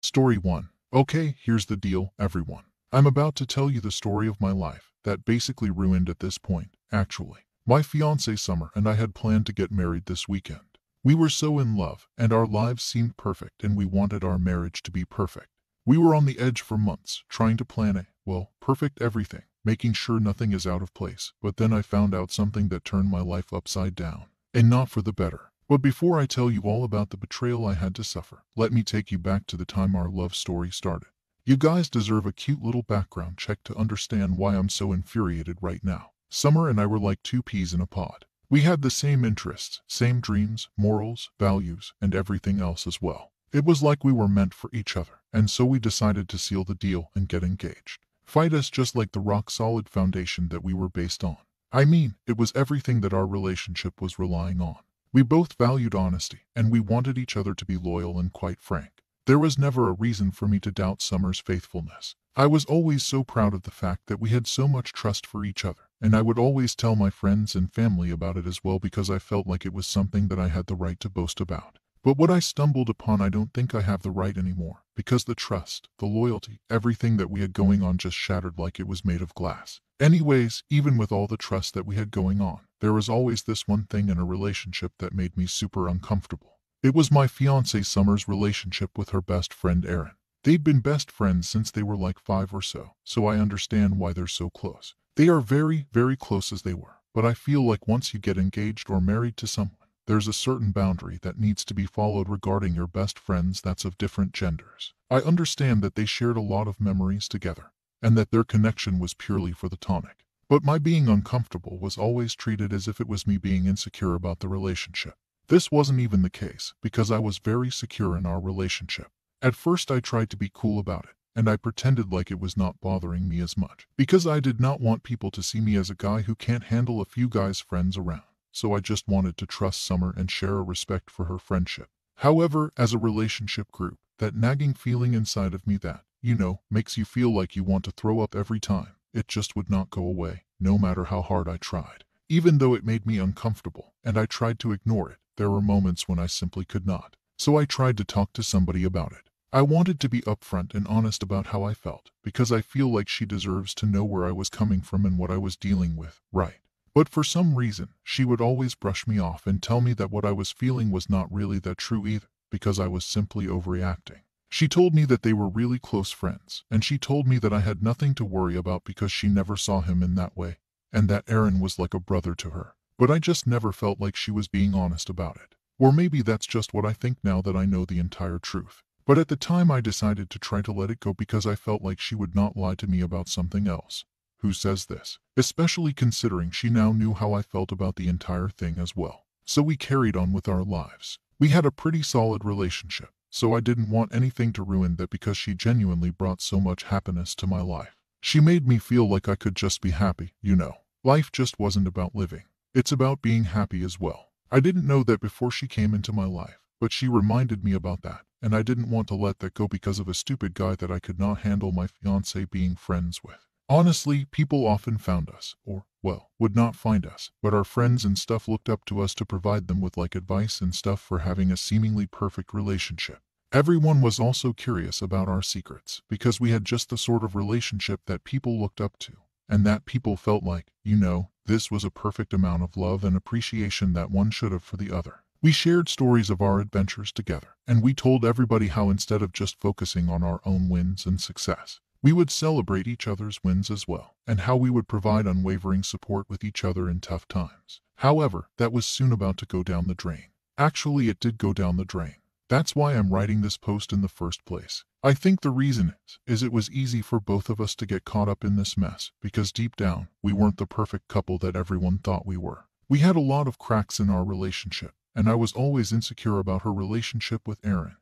Story 1. Okay, here's the deal, everyone. I'm about to tell you the story of my life, that basically ruined at this point, actually. My fiance Summer and I had planned to get married this weekend. We were so in love, and our lives seemed perfect, and we wanted our marriage to be perfect. We were on the edge for months, trying to plan a, well, perfect everything, making sure nothing is out of place. But then I found out something that turned my life upside down, and not for the better. But before I tell you all about the betrayal I had to suffer, let me take you back to the time our love story started. You guys deserve a cute little background check to understand why I'm so infuriated right now. Summer and I were like two peas in a pod. We had the same interests, same dreams, morals, values, and everything else as well. It was like we were meant for each other, and so we decided to seal the deal and get engaged. Fight us just like the rock-solid foundation that we were based on. I mean, it was everything that our relationship was relying on. We both valued honesty, and we wanted each other to be loyal and quite frank. There was never a reason for me to doubt Summer's faithfulness. I was always so proud of the fact that we had so much trust for each other, and I would always tell my friends and family about it as well because I felt like it was something that I had the right to boast about. But what I stumbled upon I don't think I have the right anymore, because the trust, the loyalty, everything that we had going on just shattered like it was made of glass. Anyways, even with all the trust that we had going on, there was always this one thing in a relationship that made me super uncomfortable. It was my fiancée Summer's relationship with her best friend Aaron. They'd been best friends since they were like five or so, so I understand why they're so close. They are very, very close as they were, but I feel like once you get engaged or married to someone, there's a certain boundary that needs to be followed regarding your best friends that's of different genders. I understand that they shared a lot of memories together, and that their connection was purely for the tonic. But my being uncomfortable was always treated as if it was me being insecure about the relationship. This wasn't even the case, because I was very secure in our relationship. At first I tried to be cool about it, and I pretended like it was not bothering me as much, because I did not want people to see me as a guy who can't handle a few guys' friends around. So I just wanted to trust Summer and share a respect for her friendship. However, as a relationship group, that nagging feeling inside of me that, you know, makes you feel like you want to throw up every time, it just would not go away, no matter how hard I tried. Even though it made me uncomfortable, and I tried to ignore it, there were moments when I simply could not. So I tried to talk to somebody about it. I wanted to be upfront and honest about how I felt, because I feel like she deserves to know where I was coming from and what I was dealing with, right? But for some reason, she would always brush me off and tell me that what I was feeling was not really that true either, because I was simply overreacting. She told me that they were really close friends, and she told me that I had nothing to worry about because she never saw him in that way, and that Aaron was like a brother to her. But I just never felt like she was being honest about it. Or maybe that's just what I think now that I know the entire truth. But at the time I decided to try to let it go because I felt like she would not lie to me about something else. Who says this? Especially considering she now knew how I felt about the entire thing as well. So we carried on with our lives. We had a pretty solid relationship so I didn't want anything to ruin that because she genuinely brought so much happiness to my life. She made me feel like I could just be happy, you know. Life just wasn't about living. It's about being happy as well. I didn't know that before she came into my life, but she reminded me about that, and I didn't want to let that go because of a stupid guy that I could not handle my fiance being friends with. Honestly, people often found us, or, well, would not find us, but our friends and stuff looked up to us to provide them with like advice and stuff for having a seemingly perfect relationship. Everyone was also curious about our secrets, because we had just the sort of relationship that people looked up to, and that people felt like, you know, this was a perfect amount of love and appreciation that one should have for the other. We shared stories of our adventures together, and we told everybody how instead of just focusing on our own wins and success, we would celebrate each other's wins as well, and how we would provide unwavering support with each other in tough times. However, that was soon about to go down the drain. Actually, it did go down the drain. That's why I'm writing this post in the first place. I think the reason is, is it was easy for both of us to get caught up in this mess, because deep down, we weren't the perfect couple that everyone thought we were. We had a lot of cracks in our relationship, and I was always insecure about her relationship with Aaron,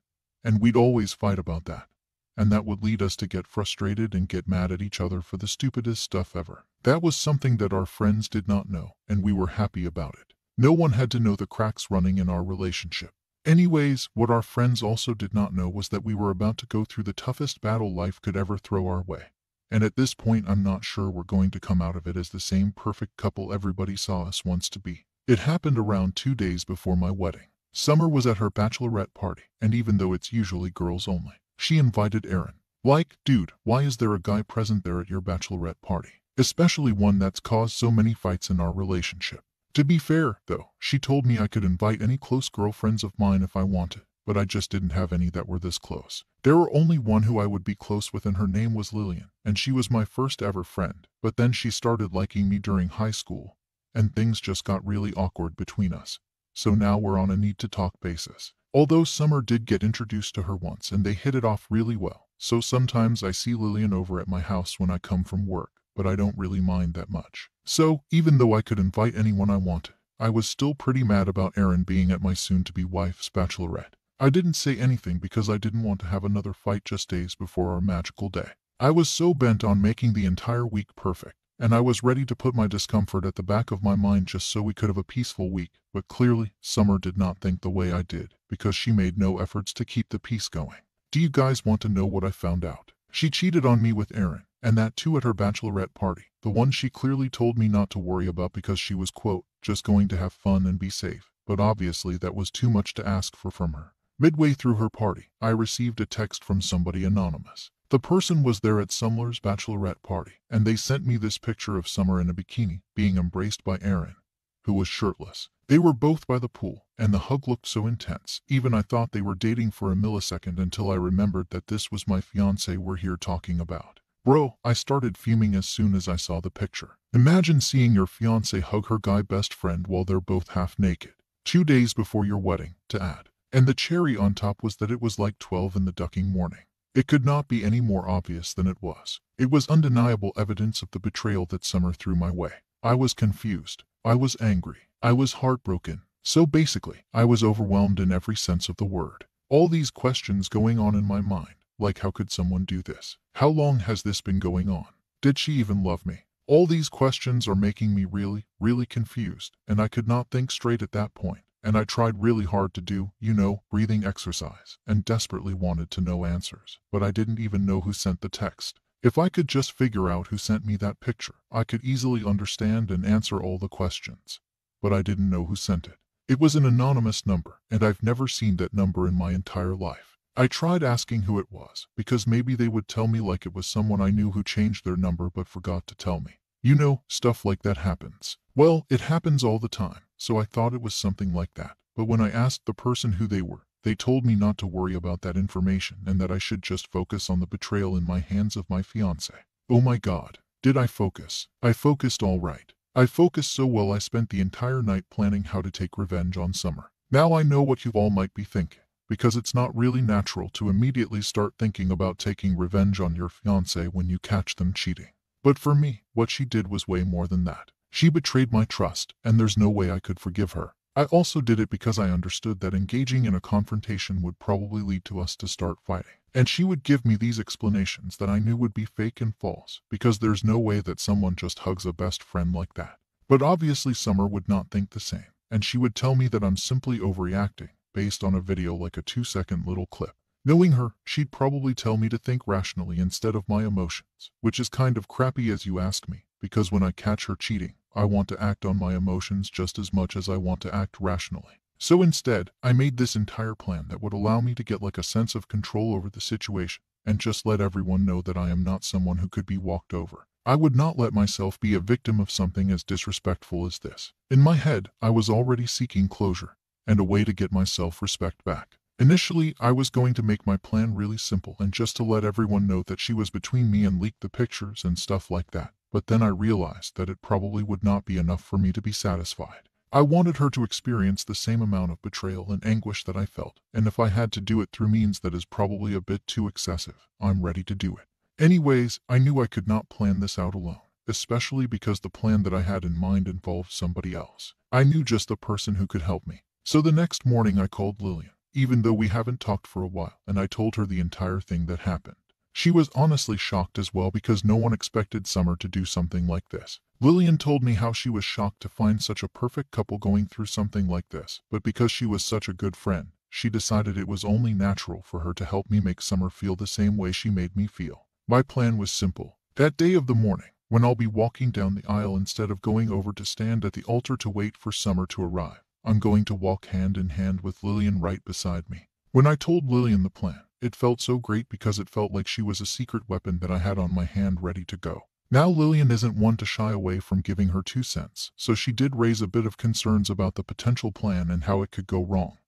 And we'd always fight about that and that would lead us to get frustrated and get mad at each other for the stupidest stuff ever. That was something that our friends did not know, and we were happy about it. No one had to know the cracks running in our relationship. Anyways, what our friends also did not know was that we were about to go through the toughest battle life could ever throw our way. And at this point, I'm not sure we're going to come out of it as the same perfect couple everybody saw us once to be. It happened around two days before my wedding. Summer was at her bachelorette party, and even though it's usually girls only, She invited Aaron. Like, dude, why is there a guy present there at your bachelorette party? Especially one that's caused so many fights in our relationship. To be fair, though, she told me I could invite any close girlfriends of mine if I wanted, but I just didn't have any that were this close. There were only one who I would be close with and her name was Lillian, and she was my first ever friend, but then she started liking me during high school, and things just got really awkward between us. So now we're on a need to talk basis. Although Summer did get introduced to her once and they hit it off really well, so sometimes I see Lillian over at my house when I come from work, but I don't really mind that much. So, even though I could invite anyone I wanted, I was still pretty mad about Aaron being at my soon-to-be wife's bachelorette. I didn't say anything because I didn't want to have another fight just days before our magical day. I was so bent on making the entire week perfect, and I was ready to put my discomfort at the back of my mind just so we could have a peaceful week, but clearly, Summer did not think the way I did, because she made no efforts to keep the peace going. Do you guys want to know what I found out? She cheated on me with Aaron, and that too at her bachelorette party, the one she clearly told me not to worry about because she was, quote, just going to have fun and be safe, but obviously that was too much to ask for from her. Midway through her party, I received a text from somebody anonymous. The person was there at Summer's bachelorette party, and they sent me this picture of Summer in a bikini, being embraced by Aaron, who was shirtless. They were both by the pool, and the hug looked so intense, even I thought they were dating for a millisecond until I remembered that this was my fiance we're here talking about. Bro, I started fuming as soon as I saw the picture. Imagine seeing your fiance hug her guy best friend while they're both half naked. Two days before your wedding, to add. And the cherry on top was that it was like 12 in the ducking morning. It could not be any more obvious than it was. It was undeniable evidence of the betrayal that Summer threw my way. I was confused. I was angry. I was heartbroken. So basically, I was overwhelmed in every sense of the word. All these questions going on in my mind, like how could someone do this? How long has this been going on? Did she even love me? All these questions are making me really, really confused, and I could not think straight at that point, and I tried really hard to do, you know, breathing exercise, and desperately wanted to know answers, but I didn't even know who sent the text. If I could just figure out who sent me that picture, I could easily understand and answer all the questions but I didn't know who sent it. It was an anonymous number, and I've never seen that number in my entire life. I tried asking who it was, because maybe they would tell me like it was someone I knew who changed their number but forgot to tell me. You know, stuff like that happens. Well, it happens all the time, so I thought it was something like that. But when I asked the person who they were, they told me not to worry about that information and that I should just focus on the betrayal in my hands of my fiance. Oh my god, did I focus? I focused all right. I focused so well I spent the entire night planning how to take revenge on Summer. Now I know what you all might be thinking, because it's not really natural to immediately start thinking about taking revenge on your fiancé when you catch them cheating. But for me, what she did was way more than that. She betrayed my trust, and there's no way I could forgive her. I also did it because I understood that engaging in a confrontation would probably lead to us to start fighting. And she would give me these explanations that I knew would be fake and false, because there's no way that someone just hugs a best friend like that. But obviously Summer would not think the same, and she would tell me that I'm simply overreacting, based on a video like a two second little clip. Knowing her, she'd probably tell me to think rationally instead of my emotions, which is kind of crappy as you ask me, because when I catch her cheating, I want to act on my emotions just as much as I want to act rationally. So instead, I made this entire plan that would allow me to get like a sense of control over the situation and just let everyone know that I am not someone who could be walked over. I would not let myself be a victim of something as disrespectful as this. In my head, I was already seeking closure and a way to get my self-respect back. Initially, I was going to make my plan really simple and just to let everyone know that she was between me and leak the pictures and stuff like that. But then I realized that it probably would not be enough for me to be satisfied. I wanted her to experience the same amount of betrayal and anguish that I felt, and if I had to do it through means that is probably a bit too excessive, I'm ready to do it. Anyways, I knew I could not plan this out alone, especially because the plan that I had in mind involved somebody else. I knew just the person who could help me. So the next morning I called Lillian, even though we haven't talked for a while, and I told her the entire thing that happened. She was honestly shocked as well because no one expected Summer to do something like this. Lillian told me how she was shocked to find such a perfect couple going through something like this, but because she was such a good friend, she decided it was only natural for her to help me make Summer feel the same way she made me feel. My plan was simple. That day of the morning, when I'll be walking down the aisle instead of going over to stand at the altar to wait for Summer to arrive, I'm going to walk hand in hand with Lillian right beside me. When I told Lillian the plan, It felt so great because it felt like she was a secret weapon that I had on my hand ready to go. Now Lillian isn't one to shy away from giving her two cents, so she did raise a bit of concerns about the potential plan and how it could go wrong.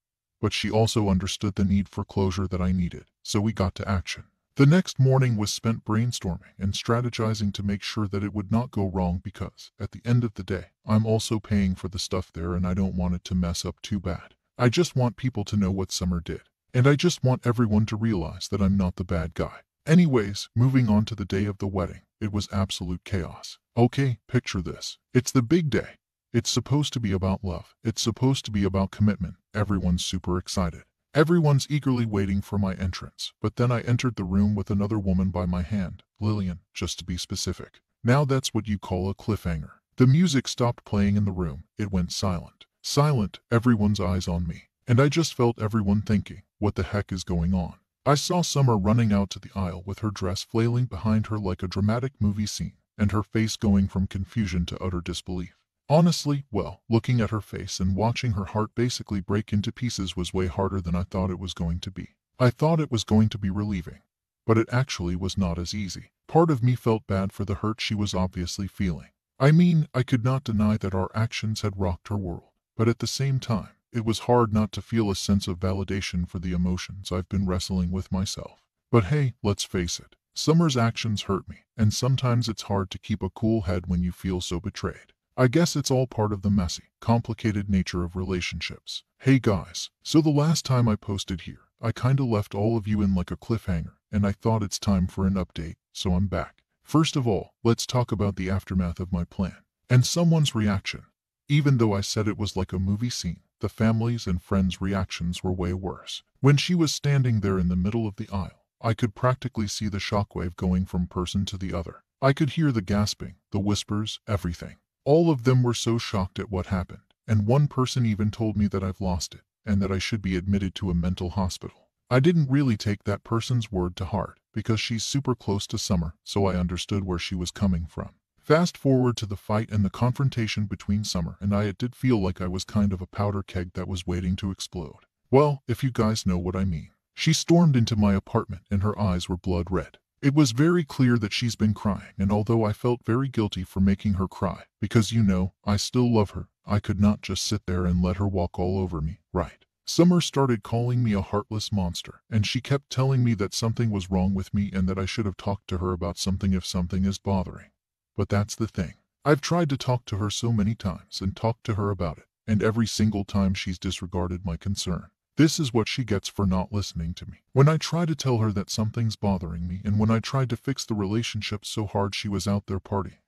But she also understood the need for closure that I needed, so we got to action. The next morning was spent brainstorming and strategizing to make sure that it would not go wrong because, at the end of the day, I'm also paying for the stuff there and I don't want it to mess up too bad. I just want people to know what Summer did. And I just want everyone to realize that I'm not the bad guy. Anyways, moving on to the day of the wedding. It was absolute chaos. Okay, picture this. It's the big day. It's supposed to be about love. It's supposed to be about commitment. Everyone's super excited. Everyone's eagerly waiting for my entrance. But then I entered the room with another woman by my hand, Lillian, just to be specific. Now that's what you call a cliffhanger. The music stopped playing in the room. It went silent. Silent, everyone's eyes on me. And I just felt everyone thinking, what the heck is going on? I saw Summer running out to the aisle with her dress flailing behind her like a dramatic movie scene, and her face going from confusion to utter disbelief. Honestly, well, looking at her face and watching her heart basically break into pieces was way harder than I thought it was going to be. I thought it was going to be relieving, but it actually was not as easy. Part of me felt bad for the hurt she was obviously feeling. I mean, I could not deny that our actions had rocked her world, but at the same time, it was hard not to feel a sense of validation for the emotions I've been wrestling with myself. But hey, let's face it, Summer's actions hurt me, and sometimes it's hard to keep a cool head when you feel so betrayed. I guess it's all part of the messy, complicated nature of relationships. Hey guys, so the last time I posted here, I kinda left all of you in like a cliffhanger, and I thought it's time for an update, so I'm back. First of all, let's talk about the aftermath of my plan. And someone's reaction. Even though I said it was like a movie scene, the family's and friends' reactions were way worse. When she was standing there in the middle of the aisle, I could practically see the shockwave going from person to the other. I could hear the gasping, the whispers, everything. All of them were so shocked at what happened, and one person even told me that I've lost it, and that I should be admitted to a mental hospital. I didn't really take that person's word to heart, because she's super close to Summer, so I understood where she was coming from. Fast forward to the fight and the confrontation between Summer and I it did feel like I was kind of a powder keg that was waiting to explode. Well, if you guys know what I mean. She stormed into my apartment and her eyes were blood red. It was very clear that she's been crying, and although I felt very guilty for making her cry, because you know, I still love her, I could not just sit there and let her walk all over me, right? Summer started calling me a heartless monster, and she kept telling me that something was wrong with me and that I should have talked to her about something if something is bothering. But that's the thing. I've tried to talk to her so many times and talked to her about it, and every single time she's disregarded my concern. This is what she gets for not listening to me. When I try to tell her that something's bothering me and when I tried to fix the relationship so hard she was out there partying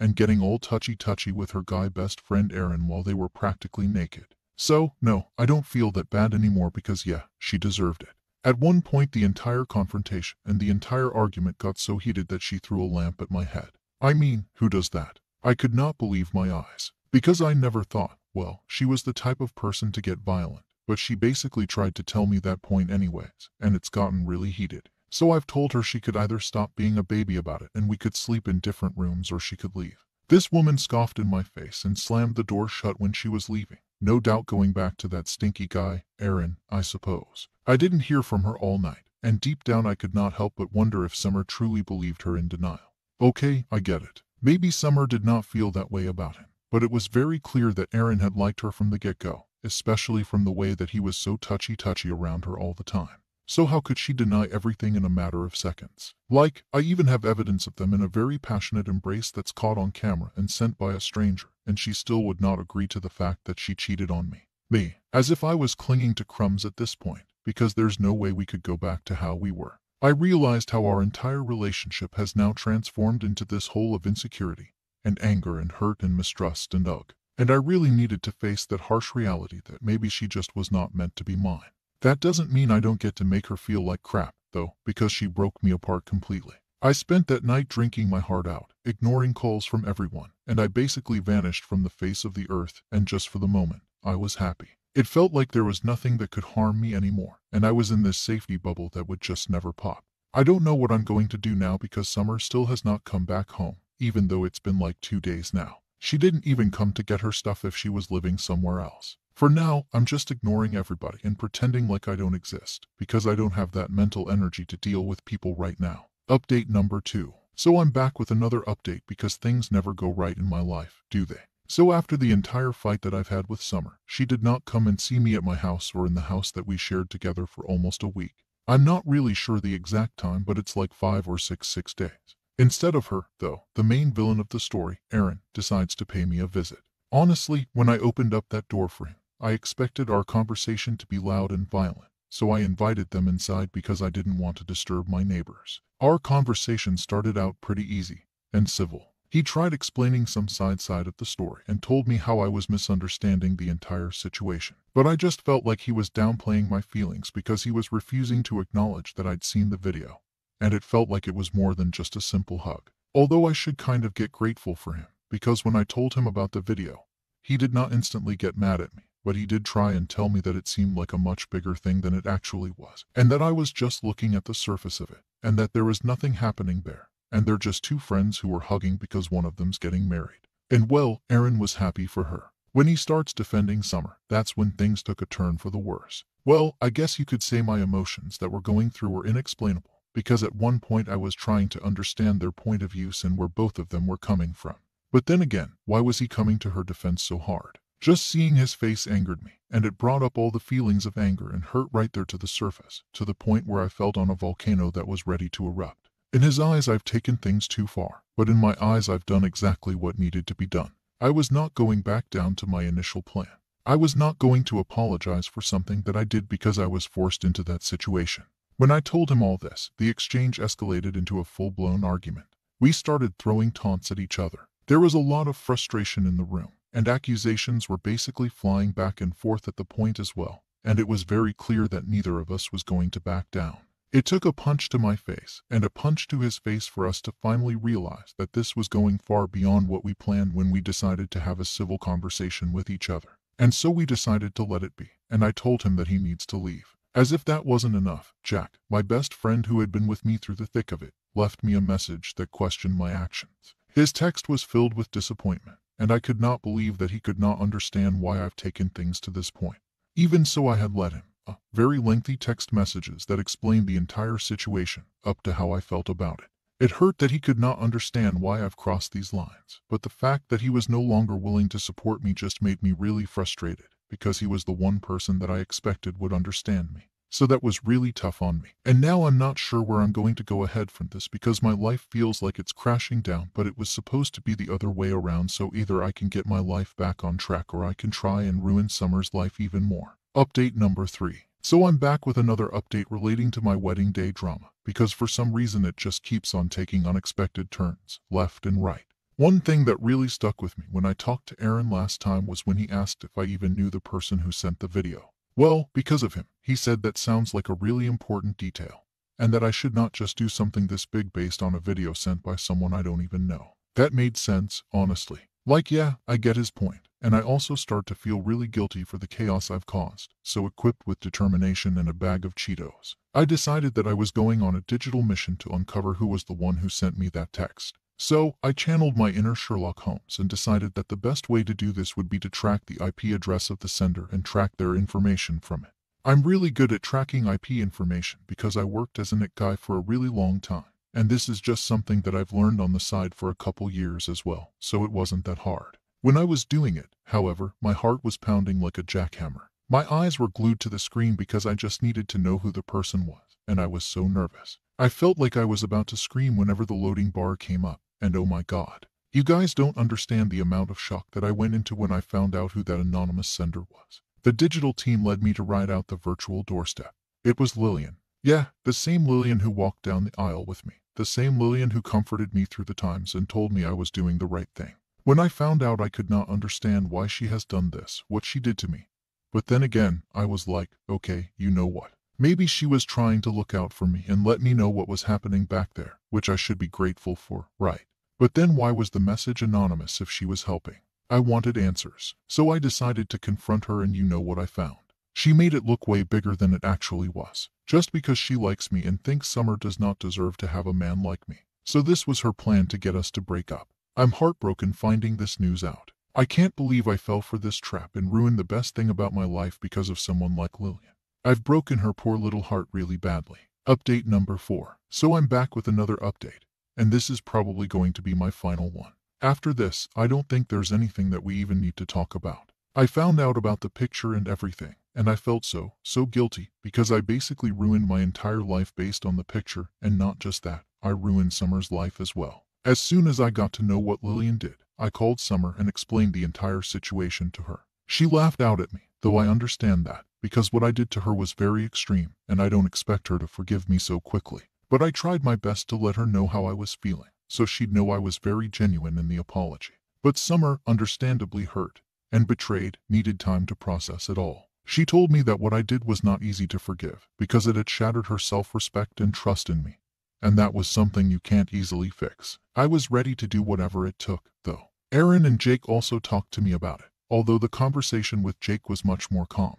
and getting all touchy-touchy with her guy best friend Aaron while they were practically naked. So, no, I don't feel that bad anymore because yeah, she deserved it. At one point the entire confrontation and the entire argument got so heated that she threw a lamp at my head. I mean, who does that? I could not believe my eyes. Because I never thought, well, she was the type of person to get violent. But she basically tried to tell me that point anyways, and it's gotten really heated. So I've told her she could either stop being a baby about it and we could sleep in different rooms or she could leave. This woman scoffed in my face and slammed the door shut when she was leaving. No doubt going back to that stinky guy, Aaron, I suppose. I didn't hear from her all night, and deep down I could not help but wonder if Summer truly believed her in denial. Okay, I get it. Maybe Summer did not feel that way about him, but it was very clear that Aaron had liked her from the get-go especially from the way that he was so touchy-touchy around her all the time. So how could she deny everything in a matter of seconds? Like, I even have evidence of them in a very passionate embrace that's caught on camera and sent by a stranger, and she still would not agree to the fact that she cheated on me. Me. As if I was clinging to crumbs at this point, because there's no way we could go back to how we were. I realized how our entire relationship has now transformed into this hole of insecurity, and anger and hurt and mistrust and ugh. And I really needed to face that harsh reality that maybe she just was not meant to be mine. That doesn't mean I don't get to make her feel like crap, though, because she broke me apart completely. I spent that night drinking my heart out, ignoring calls from everyone, and I basically vanished from the face of the earth, and just for the moment, I was happy. It felt like there was nothing that could harm me anymore, and I was in this safety bubble that would just never pop. I don't know what I'm going to do now because Summer still has not come back home, even though it's been like two days now. She didn't even come to get her stuff if she was living somewhere else. For now, I'm just ignoring everybody and pretending like I don't exist, because I don't have that mental energy to deal with people right now. Update number 2. So I'm back with another update because things never go right in my life, do they? So after the entire fight that I've had with Summer, she did not come and see me at my house or in the house that we shared together for almost a week. I'm not really sure the exact time, but it's like five or six, six days. Instead of her, though, the main villain of the story, Aaron, decides to pay me a visit. Honestly, when I opened up that door for him, I expected our conversation to be loud and violent, so I invited them inside because I didn't want to disturb my neighbors. Our conversation started out pretty easy and civil. He tried explaining some side side of the story and told me how I was misunderstanding the entire situation. But I just felt like he was downplaying my feelings because he was refusing to acknowledge that I'd seen the video. And it felt like it was more than just a simple hug. Although I should kind of get grateful for him, because when I told him about the video, he did not instantly get mad at me but he did try and tell me that it seemed like a much bigger thing than it actually was, and that I was just looking at the surface of it, and that there was nothing happening there, and they're just two friends who were hugging because one of them's getting married. And well, Aaron was happy for her. When he starts defending Summer, that's when things took a turn for the worse. Well, I guess you could say my emotions that were going through were inexplainable, because at one point I was trying to understand their point of view and where both of them were coming from. But then again, why was he coming to her defense so hard? Just seeing his face angered me, and it brought up all the feelings of anger and hurt right there to the surface, to the point where I felt on a volcano that was ready to erupt. In his eyes, I've taken things too far, but in my eyes, I've done exactly what needed to be done. I was not going back down to my initial plan. I was not going to apologize for something that I did because I was forced into that situation. When I told him all this, the exchange escalated into a full-blown argument. We started throwing taunts at each other. There was a lot of frustration in the room and accusations were basically flying back and forth at the point as well, and it was very clear that neither of us was going to back down. It took a punch to my face and a punch to his face for us to finally realize that this was going far beyond what we planned when we decided to have a civil conversation with each other. And so we decided to let it be, and I told him that he needs to leave. As if that wasn't enough, Jack, my best friend who had been with me through the thick of it, left me a message that questioned my actions. His text was filled with disappointment and I could not believe that he could not understand why I've taken things to this point. Even so I had let him, uh, very lengthy text messages that explained the entire situation, up to how I felt about it. It hurt that he could not understand why I've crossed these lines, but the fact that he was no longer willing to support me just made me really frustrated, because he was the one person that I expected would understand me. So that was really tough on me. And now I'm not sure where I'm going to go ahead from this because my life feels like it's crashing down, but it was supposed to be the other way around so either I can get my life back on track or I can try and ruin Summer's life even more. Update number 3. So I'm back with another update relating to my wedding day drama, because for some reason it just keeps on taking unexpected turns, left and right. One thing that really stuck with me when I talked to Aaron last time was when he asked if I even knew the person who sent the video. Well, because of him, he said that sounds like a really important detail, and that I should not just do something this big based on a video sent by someone I don't even know. That made sense, honestly. Like, yeah, I get his point, and I also start to feel really guilty for the chaos I've caused, so equipped with determination and a bag of Cheetos, I decided that I was going on a digital mission to uncover who was the one who sent me that text. So, I channeled my inner Sherlock Holmes and decided that the best way to do this would be to track the IP address of the sender and track their information from it. I'm really good at tracking IP information because I worked as an IT guy for a really long time, and this is just something that I've learned on the side for a couple years as well, so it wasn't that hard. When I was doing it, however, my heart was pounding like a jackhammer. My eyes were glued to the screen because I just needed to know who the person was, and I was so nervous. I felt like I was about to scream whenever the loading bar came up. And oh my god. You guys don't understand the amount of shock that I went into when I found out who that anonymous sender was. The digital team led me to ride out the virtual doorstep. It was Lillian. Yeah, the same Lillian who walked down the aisle with me. The same Lillian who comforted me through the times and told me I was doing the right thing. When I found out I could not understand why she has done this, what she did to me. But then again, I was like, okay, you know what. Maybe she was trying to look out for me and let me know what was happening back there, which I should be grateful for, right? But then why was the message anonymous if she was helping? I wanted answers, so I decided to confront her and you know what I found. She made it look way bigger than it actually was, just because she likes me and thinks Summer does not deserve to have a man like me. So this was her plan to get us to break up. I'm heartbroken finding this news out. I can't believe I fell for this trap and ruined the best thing about my life because of someone like Lillian. I've broken her poor little heart really badly. Update number 4. So I'm back with another update, and this is probably going to be my final one. After this, I don't think there's anything that we even need to talk about. I found out about the picture and everything, and I felt so, so guilty because I basically ruined my entire life based on the picture, and not just that, I ruined Summer's life as well. As soon as I got to know what Lillian did, I called Summer and explained the entire situation to her. She laughed out at me, though I understand that, because what I did to her was very extreme, and I don't expect her to forgive me so quickly. But I tried my best to let her know how I was feeling, so she'd know I was very genuine in the apology. But Summer, understandably hurt and betrayed, needed time to process it all. She told me that what I did was not easy to forgive, because it had shattered her self-respect and trust in me. And that was something you can't easily fix. I was ready to do whatever it took, though. Aaron and Jake also talked to me about it, although the conversation with Jake was much more calm.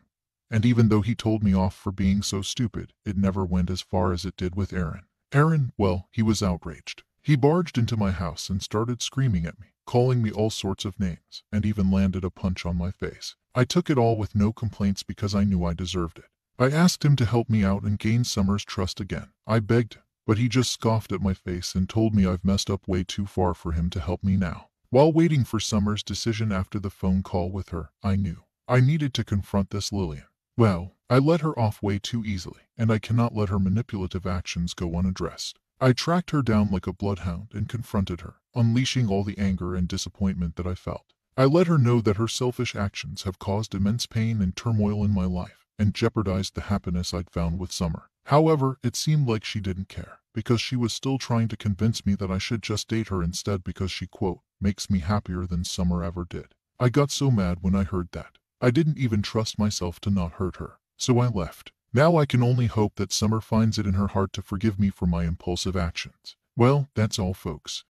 And even though he told me off for being so stupid, it never went as far as it did with Aaron. Aaron, well, he was outraged. He barged into my house and started screaming at me, calling me all sorts of names, and even landed a punch on my face. I took it all with no complaints because I knew I deserved it. I asked him to help me out and gain Summer's trust again. I begged him, but he just scoffed at my face and told me I've messed up way too far for him to help me now. While waiting for Summer's decision after the phone call with her, I knew I needed to confront this Lillian. Well, I let her off way too easily, and I cannot let her manipulative actions go unaddressed. I tracked her down like a bloodhound and confronted her, unleashing all the anger and disappointment that I felt. I let her know that her selfish actions have caused immense pain and turmoil in my life and jeopardized the happiness I'd found with Summer. However, it seemed like she didn't care, because she was still trying to convince me that I should just date her instead because she, quote, makes me happier than Summer ever did. I got so mad when I heard that. I didn't even trust myself to not hurt her, so I left. Now I can only hope that Summer finds it in her heart to forgive me for my impulsive actions. Well, that's all folks.